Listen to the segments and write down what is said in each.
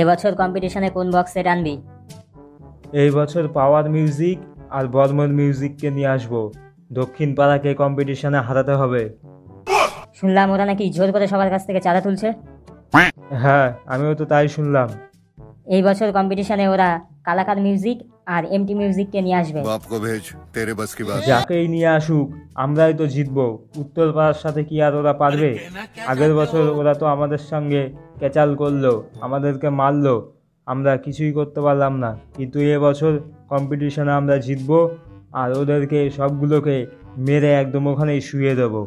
এবছর কম্পিটিশনে কোন বক্স সেট আনবি এই বছর পাওয়ার মিউজিক আর বর্মন মিউজিককে নিয়ে আসব। দক্ষিণ পাড়াকে কম্পিটিশনে হারাতে হবে। শুনলাম ওরা নাকি জোর করে সবার কাছ থেকে চাঁদা তুলছে। হ্যাঁ আমিও তো তাই শুনলাম। এই বছর কম্পিটিশনে ওরা কালাকার মিউজিক আর এমটি মিউজিককে নিয়ে আসবে। বাপকো ভেজ তেরে বাস কি বাত যাকেই নিয়ে আসুক আমরাই তো জিতবো। উত্তরপাড়ার সাথে কি আর ওরা পারবে? আগের বছর ওরা তো আমাদের সঙ্গে ক্যাচাল করল আমাদেরকে মারলো আমরা কিছুই করতে পারলাম না। কিন্তু এবছর কম্পিটিশনে আমরা জিতবো আর ওদেরকে সবগুলোকে মেরে একদম ওখানেই শুয়ে দেবো।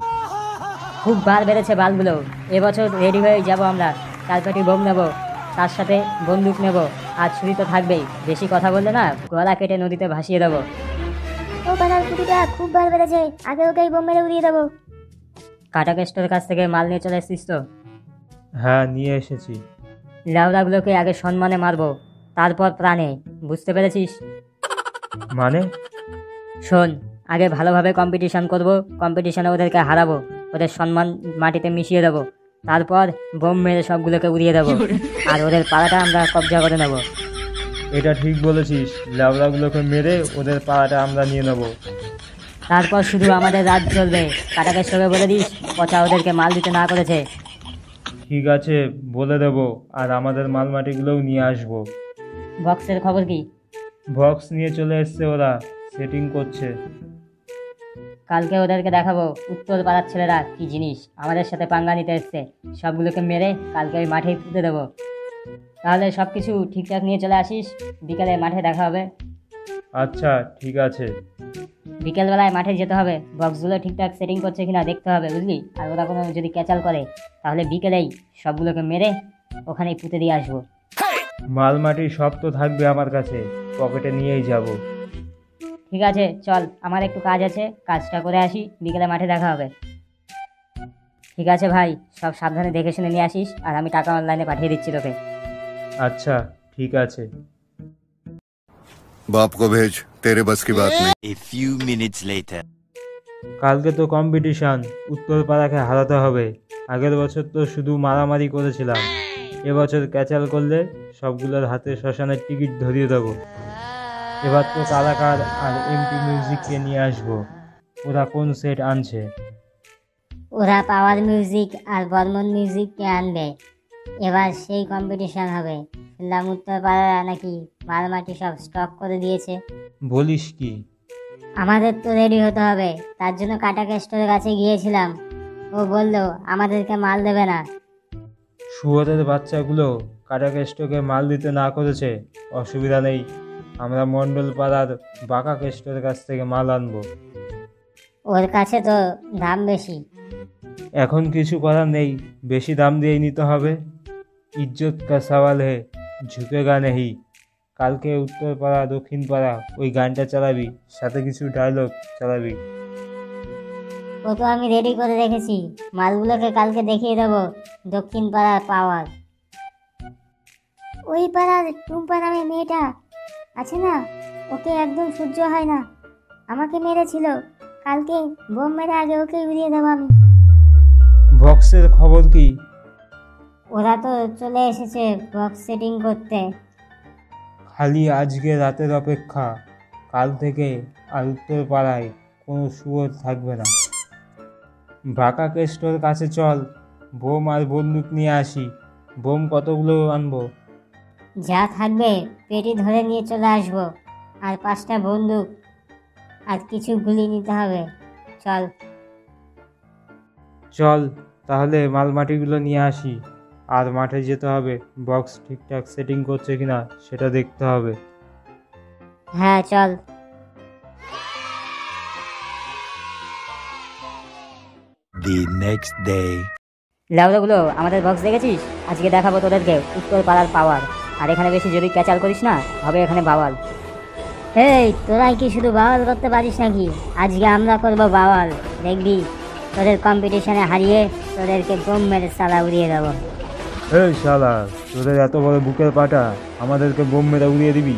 খুব বার বেড়েছে বালগুলো। এবছর রেডি হয়ে যাব আমরা। কালকাটি বোম নেব। তার সাথে বন্দুক নেব। আর ছুরি তো থাকবেই। বেশি কথা বললে না গলা কেটে নদীতে ভাসিয়ে দেবো। ও পাড়ার কুটিটা খুব বার বেড়েছে। আগে ওকেই বোম মেরে উড়িয়ে দেবো। কাটা কেস্টোর কাছ থেকে মাল নিয়ে চলে এসছিস তো? হ্যাঁ নিয়ে এসেছি। লাউড়াগুলোকে আগে সম্মানে মারবো। তারপর প্রাণে। বুঝতে পেরেছিস? মানে? শোন আগে ভালোভাবে কম্পিটিশন করব। কম্পিটিশনে ওদেরকে হারাবো। ওদের সম্মান মাটিতে মিশিয়ে দেবো। তারপর বোম মেরে সবগুলোকে উড়িয়ে দেবো। আর ওদের পাড়াটা আমরা কবজা করে নেব। এটা ঠিক বলেছিস। ল্যাবড়াগুলোকে মেরে ওদের পাড়াটা আমরা নিয়ে নেব। তারপর শুধু আমাদের রাত চলবে। কাটাকে সবে বলে দিস পচা ওদেরকে মাল দিতে না করেছে। ঠিক আছে বলে দেবো। আর আমাদের মালমাটিগুলোও নিয়ে আসব। বক্সের খবর কি? বক্স নিয়ে চলে এসছে ওরা। সেটিং করছে। কালকে ওদেরকে দেখাবো উত্তর পাড়ার ছেলেরা কি জিনিস। আমাদের সাথে পাঙ্গা নিতে এসছে। সবগুলোকে মেরে কালকে ওই মাঠেই পুঁতে দেবো। তাহলে সব কিছু ঠিকঠাক নিয়ে চলে আসিস। বিকেলে মাঠে দেখা হবে। আচ্ছা ঠিক আছে। বিকেলবেলায় মাঠে যেতে হবে। বক্সগুলো ঠিকঠাক সেটিং করছে কিনা দেখতে হবে বুঝলি? আর ওরা কোনো যদি ক্যাচাল করে তাহলে বিকেলেই সবগুলোকে মেরে ওখানেই পুঁতে দিয়ে আসব। মাল মাটি সব তো থাকবে আমার কাছে। পকেটে নিয়েই যাব। ঠিক আছে চল আমার একটু কাজ আছে কাজটা করে আসি বিকেলে মাঠে দেখা হবে। ঠিক আছে ভাই সব সাবধানে দেখে শুনে নিয়ে আসিস আর আমি টাকা অনলাইনে পাঠিয়ে দিচ্ছি তোকে। আচ্ছা ঠিক আছে। বাপ কো ভেজ তেরে বাস কি বাত নেই। এ ফিউ মিনিটস লেটার কালকে তো কম্পিটিশন উত্তরপাড়াকে হারাতে হবে। আগের বছর তো শুধু মারামারি করেছিলাম। এবছর ক্যাচাল করলে সবগুলোর হাতে শ্মশানের টিকিট ধরিয়ে দেবো। এবার তো কালাকার আর এমপি মিউজিককে নিয়ে আসব। ওরা কোন সেট আনছে? ওরা পাওয়ার মিউজিক আর বর্মন মিউজিককে আনবে। এবার সেই কম্পিটিশন হবে। শুনলাম উত্তর পাড়ারা নাকি মালমাটি সব স্টক করে দিয়েছে। বলিস কি? আমাদের তো রেডি হতে হবে। তার জন্য কাটা কেস্টোর কাছে গিয়েছিলাম। ও বলল আমাদেরকে মাল দেবে না। শুয়োরের বাচ্চাগুলো কাটা কাটাকেষ্টকে মাল দিতে না করেছে অসুবিধা নেই। আমরা মণ্ডল পাড়ার বাঁকা কেষ্টর কাছ থেকে মাল আনব। ওর কাছে তো দাম বেশি। এখন কিছু করার নেই বেশি দাম দিয়েই নিতে হবে। ইজ্জত কা সওয়াল হে ঝুঁকেগা নেহি। কালকে উত্তর পাড়া দক্ষিণ পাড়া ওই গানটা চালাবি সাথে কিছু ডায়লগ চালাবি। ও তো আমি রেডি করে রেখেছি। মালগুলোকে কালকে দেখিয়ে দেবো দক্ষিণ পাড়ার পাওয়ার ওই পাড়ার টুম্পা নামে মেয়েটা আছে না? ওকে একদম সহ্য হয় না। আমাকে মেরেছিল। কালকে বোম মেরে আগে ওকে উড়িয়ে দেবো আমি। বক্সের খবর কি? ওরা তো চলে এসেছে বক্স সেটিং করতে। খালি আজকে রাতের অপেক্ষা। কাল থেকে আর উত্তর পাড়ায় কোনো শুয়োর থাকবে না। বাঁকা কেষ্টর কাছে চল। বোম আর বন্দুক নিয়ে আসি। বোম কতগুলো আনব? যা থাকবে পেটি ধরে নিয়ে চলে আসব। আর পাঁচটা বন্দুক। আর কিছু গুলি নিতে হবে। চল। চল তাহলে মালমাটিগুলো নিয়ে আসি। আর মাঠে যেতে হবে। বক্স ঠিকঠাক সেটিং করছে কিনা সেটা দেখতে হবে। হ্যাঁ চল। The next day. লেওড়াগুলো আমাদের বক্স দেখেছিস? আজকে দেখাবো তোদেরকে উত্তর পাড়ার পাওয়ার আর এখানে বেশি যদি ক্যাচাল করিস না হবে এখানে বাওয়াল। এই তোরাই কি শুধু বাওয়াল করতে পারিস নাকি? আজকে আমরা করব বাওয়াল। দেখবি তোদের কম্পিটিশনে হারিয়ে তোদেরকে বোম মেরে সালা উড়িয়ে দেবো। এই শালা তোদের এত বড় বুকের পাটা আমাদেরকে বোম মেরে উড়িয়ে দিবি?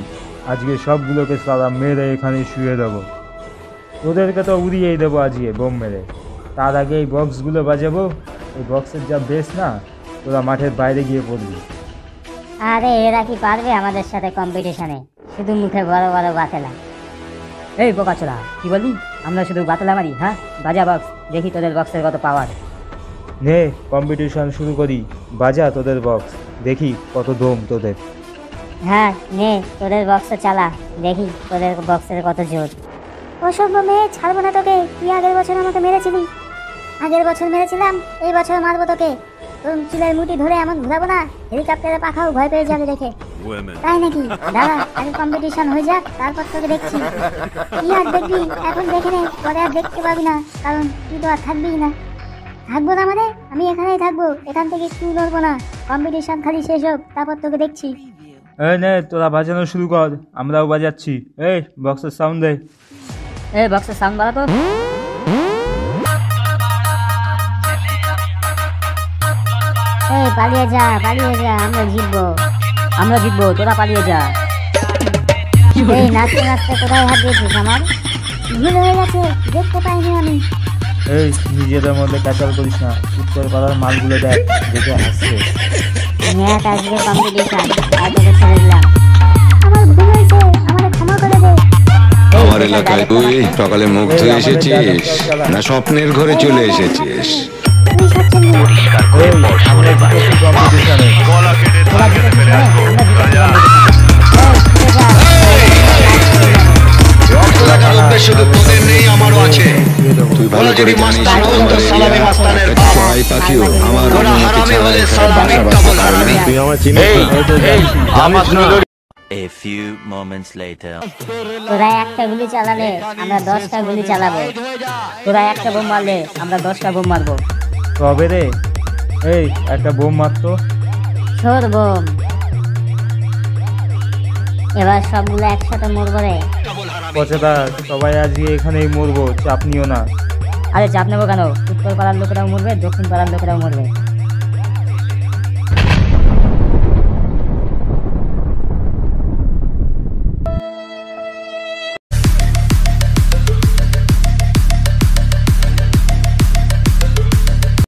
আজকে সবগুলোকে সালা মেরে এখানে শুয়ে দেবো। তোদেরকে তো উড়িয়েই দেবো আজকে বোম মেরে তার আগে এই বক্সগুলো বাজাবো। এই বক্সের যা বেশ না তোরা মাঠের বাইরে গিয়ে পড়বি। আরে এরা কি পারবে আমাদের সাথে কম্পিটিশনে শুধু মুখে বড় বড় বাতেলা। এই বোকাচোরা কি বলি আমরা শুধু বাতলা মারি হ্যাঁ? বাজা বক্স দেখি তোদের বক্সের কত পাওয়ার নে কম্পিটিশন শুরু করি। বাজা তোদের বক্স দেখি কত দম তোদের। হ্যাঁ নে তোদের বক্স চালা দেখি তোদের বক্সের কত জোর। অসভ্য মেয়ে ছাড়বো না তোকে। তুই আগের বছর আমাকে মেরেছিলি। আগের বছর মেরেছিলাম এই বছর মারবো তোকে। চুলের মুঠি ধরে এমন ঘুরাবো না হেলিকপ্টারে পাখাও ভয় পেয়ে যাবে দেখে। তাই নাকি? দাদা আগে কম্পিটিশন হয়ে যাক তারপর তোকে দেখছি। কি আর দেখবি? এখন দেখে নে পরে আর দেখতে পাবি না কারণ তুই তো আর থাকবিই না। থাকব না মানে? আমি এখানেই থাকব এখান থেকে একটু নড়বো না। কম্পিটিশন খালি শেষ হোক তারপর তোকে দেখছি। এই নে তোরা বাজানো শুরু কর আমরাও বাজাচ্ছি। এই বক্সের সাউন্ড দে। এই বক্সের সাউন্ড বাড়া তো। এই পালিয়ে যা পালিয়ে যা আমরা জিতবো। আমরা জিতবো তোরা পালিয়ে যা। এই নাচতে নাচতে কোথায় হাত দিয়েছিস আমার? ভুল হয়ে গেছে দেখতে পাইনি আমি। এই নিজেদের মধ্যে ক্যাচাল করিস না। উত্তর পাড়ার মালগুলো দেখ দেখে আসছে ম্যাচ আজকে কম্পিটিশন তোকে ছেড়ে দিলাম আমার ভুল হয়েছে আমাকে ক্ষমা করে দে। আমার এলাকায় তুই সকালে মুখ ধুয়ে এসেছিস? না স্বপ্নের ঘরে চলে এসেছিস? তুই সচ্ছন্দ এই আমরা জিতেছি কম্পিটিশনে তোরা জিতেছিস না, আমরা জিতেছি উদ্দেশ্য তো তোদের নেই আমারও আছে তুই ভালো করে জানিস চড়াই পাখিও আমার অনুমতি ছাড়া এখানে বাসা বাঁধতে তুই আমার চিনিস না? A few moments later. তোরা একটা গুলি চালালে আমরা দশটা গুলি চালাবো তোরা একটা বোম মারলে আমরা দশটা বোম মারবো তবে রে? এই একটা বোম মারতো ছোট বোম। এবার সবগুলো একসাথে মরবো রে। পচেদা সবাই আজকে এখানেই মরবো চাপ নিও না। আরে চাপ নেব কেন? উত্তর পাড়ার লোকেরাও মরবে দক্ষিণ পাড়ার লোকেরাও মরবে।